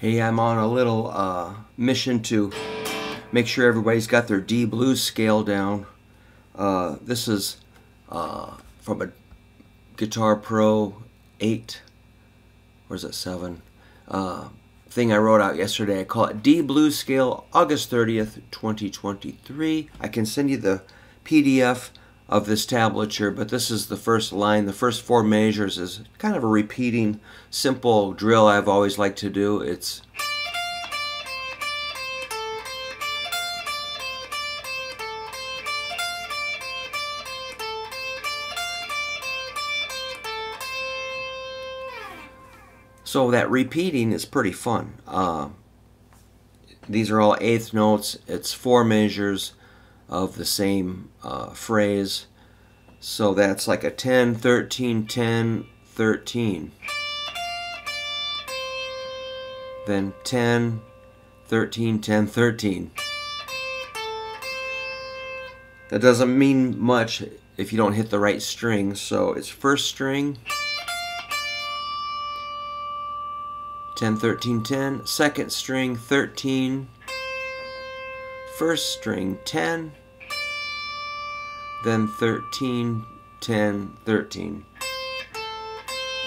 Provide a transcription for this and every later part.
Hey, I'm on a little uh, mission to make sure everybody's got their D blues scale down. Uh, this is uh, from a Guitar Pro 8, or is it 7? Uh, thing I wrote out yesterday. I call it D blues scale August 30th, 2023. I can send you the PDF of this tablature, but this is the first line. The first four measures is kind of a repeating, simple drill I've always liked to do. It's So that repeating is pretty fun. Uh, these are all eighth notes. It's four measures of the same uh, phrase. So that's like a 10, 13, 10, 13. Then 10, 13, 10, 13. That doesn't mean much if you don't hit the right string. So it's first string, 10, 13, 10, second string, 13, first string, 10, then 13, 10, 13.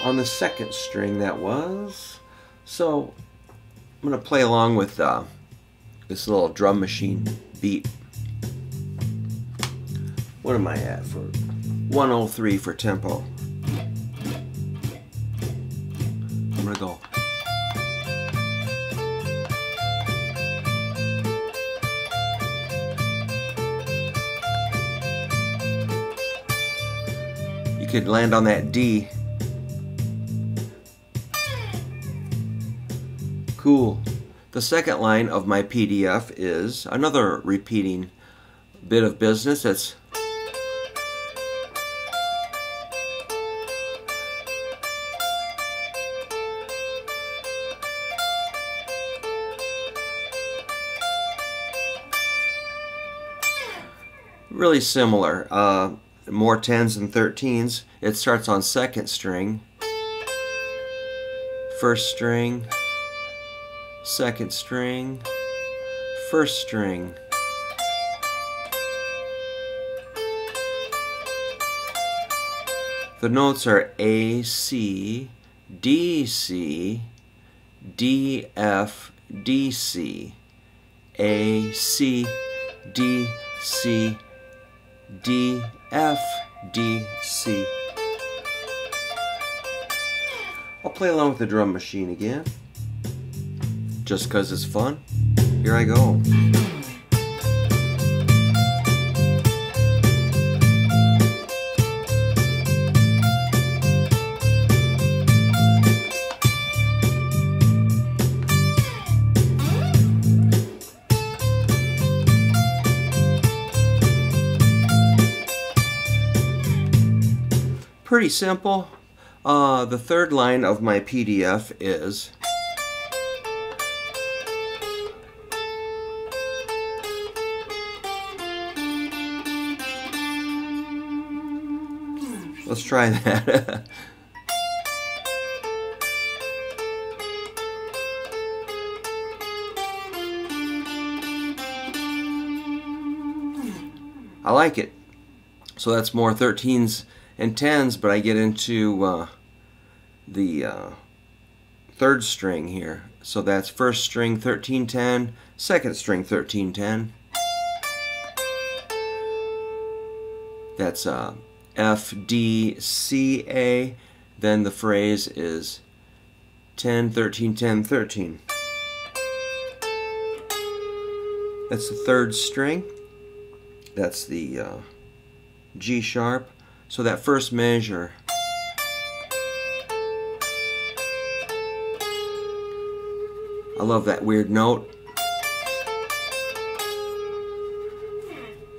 On the second string that was. So I'm going to play along with uh, this little drum machine beat. What am I at for? 103 for tempo. I'm going to go. Could land on that D. Cool. The second line of my PDF is another repeating bit of business. That's really similar. Uh, more 10s and 13s. It starts on second string, first string, second string, first string. The notes are A, C, D, C, D, F, D, C, A, C, D, C, D, F, D, C. I'll play along with the drum machine again. Just because it's fun. Here I go. Pretty simple. Uh, the third line of my PDF is Let's try that. I like it. So that's more 13s and tens, but I get into uh, the uh, third string here. So that's first string 1310, second string 1310. That's uh, F, D, C, A. Then the phrase is 10, 13, 10, 13. That's the third string. That's the uh, G sharp. So that first measure I love that weird note.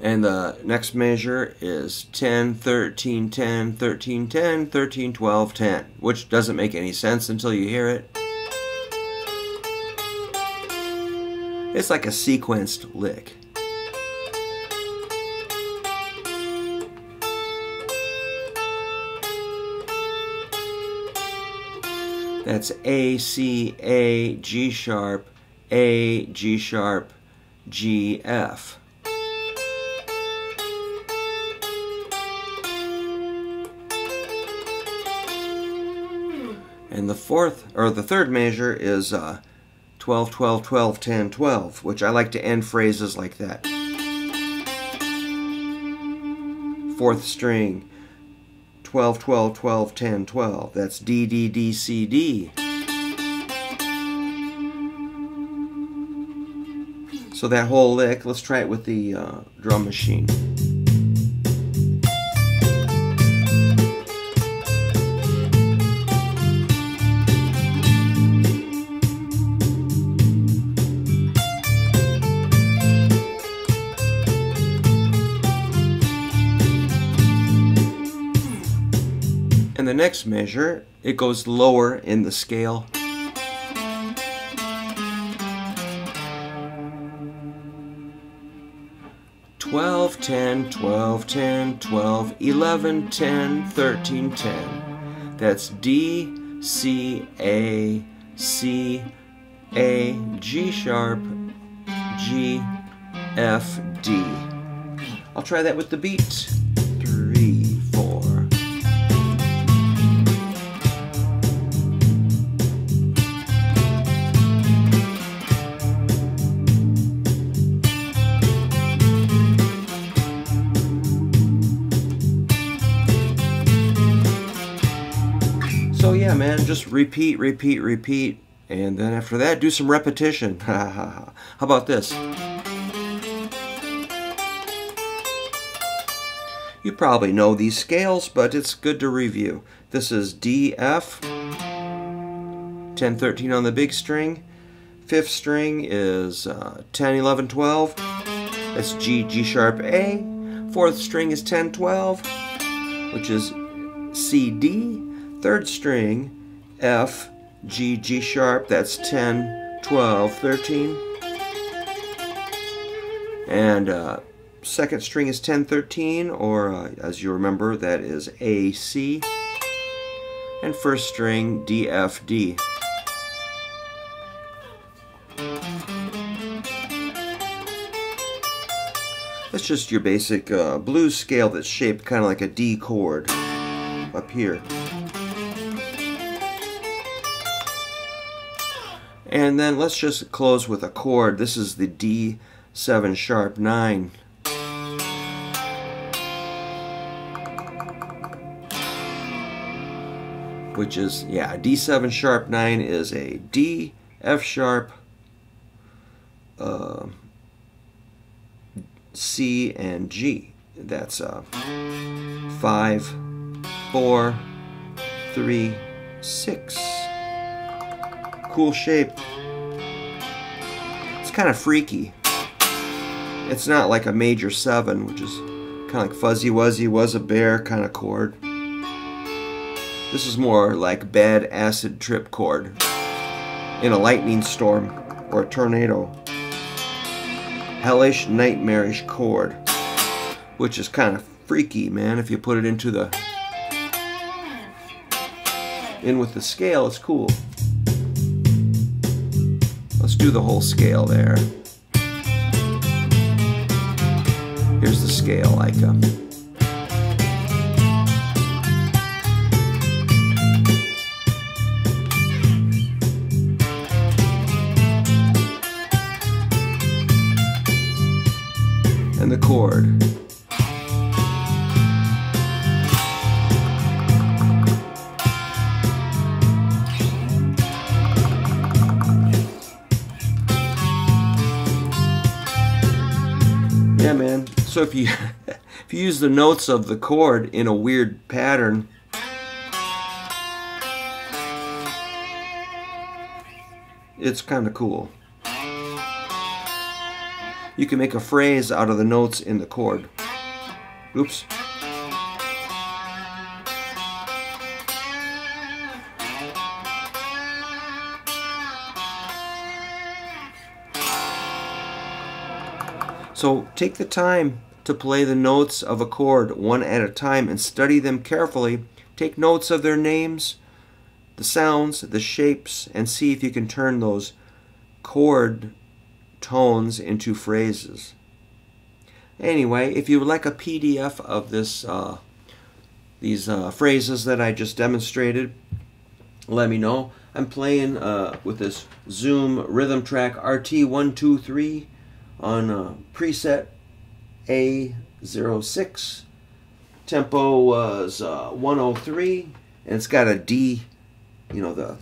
And the next measure is 10, 13, 10, 13, 10, 13, 12, 10, which doesn't make any sense until you hear it. It's like a sequenced lick. That's A, C, A, G sharp, A, G sharp, G, F. And the fourth, or the third measure is uh, 12, 12, 12, 10, 12, which I like to end phrases like that. Fourth string, 12, 12, 12, 10, 12. That's D, D, D, C, D. So that whole lick, let's try it with the uh, drum machine. In the next measure, it goes lower in the scale. Twelve, ten, twelve, ten, twelve, eleven, ten, thirteen, ten. That's D, C, A, C, A, G sharp, G, F, D. I'll try that with the beat. Man, just repeat, repeat, repeat, and then after that, do some repetition. How about this? You probably know these scales, but it's good to review. This is D, F, 10, 13 on the big string. Fifth string is uh, 10, 11, 12. That's G, G sharp, A. Fourth string is 10, 12, which is C, D. Third string, F, G, G sharp, that's 10, 12, 13. And uh, second string is 10, 13, or uh, as you remember, that is A, C. And first string, D, F, D. That's just your basic uh, blues scale that's shaped kind of like a D chord up here. And then let's just close with a chord. This is the D7 sharp 9. Which is, yeah, D7 sharp 9 is a D, F sharp, uh, C, and G. That's uh, 5, 4, 3, 6 cool shape. It's kind of freaky. It's not like a major 7, which is kind of like Fuzzy Wuzzy was a bear kind of chord. This is more like bad acid trip chord in a lightning storm or a tornado. Hellish, nightmarish chord, which is kind of freaky, man, if you put it into the in with the scale, it's cool. Do the whole scale there. Here's the scale like um, Yeah, man. So if you if you use the notes of the chord in a weird pattern, it's kind of cool. You can make a phrase out of the notes in the chord. Oops. So take the time to play the notes of a chord one at a time and study them carefully. Take notes of their names the sounds, the shapes, and see if you can turn those chord tones into phrases. Anyway, if you would like a PDF of this, uh, these uh, phrases that I just demonstrated, let me know. I'm playing uh, with this Zoom RhythmTrak RT123 on uh, preset A06. Tempo was uh, 103, and it's got a D, you know, the